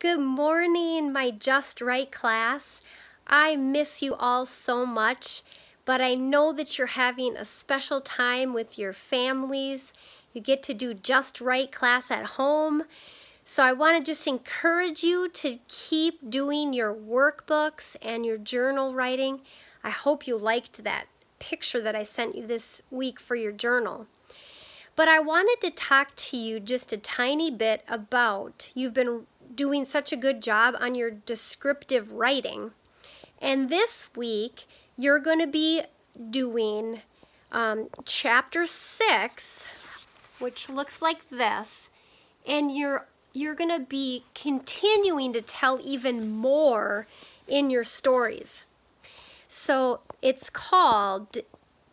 Good morning, my Just Write class. I miss you all so much, but I know that you're having a special time with your families. You get to do Just Write class at home. So I want to just encourage you to keep doing your workbooks and your journal writing. I hope you liked that picture that I sent you this week for your journal. But I wanted to talk to you just a tiny bit about, you've been doing such a good job on your descriptive writing. And this week, you're going to be doing um, chapter six, which looks like this, and you're you're going to be continuing to tell even more in your stories. So it's called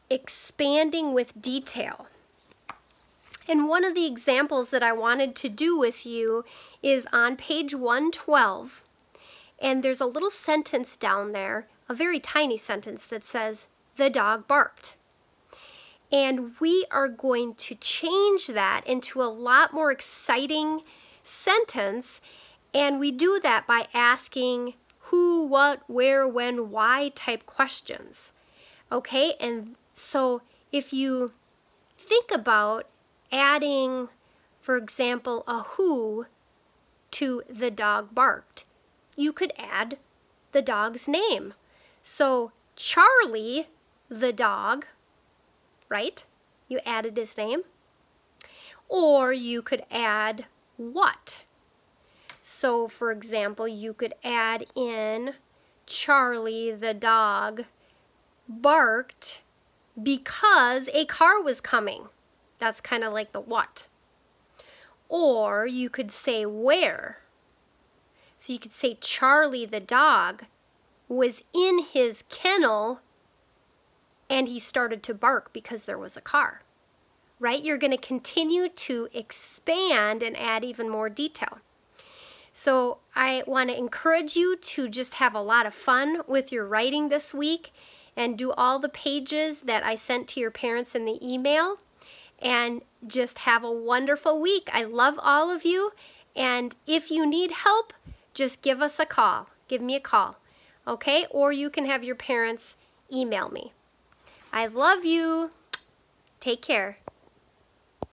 expanding with detail. And one of the examples that I wanted to do with you is on page 112. And there's a little sentence down there, a very tiny sentence that says, the dog barked. And we are going to change that into a lot more exciting sentence. And we do that by asking who, what, where, when, why type questions. Okay, and so if you think about adding, for example, a who to the dog barked. You could add the dog's name. So Charlie, the dog, right? You added his name. Or you could add what. So for example, you could add in Charlie the dog barked because a car was coming. That's kind of like the what. Or you could say where. So you could say Charlie the dog was in his kennel and he started to bark because there was a car. Right? You're going to continue to expand and add even more detail. So I want to encourage you to just have a lot of fun with your writing this week and do all the pages that I sent to your parents in the email and just have a wonderful week. I love all of you. And if you need help, just give us a call. Give me a call. Okay? Or you can have your parents email me. I love you. Take care.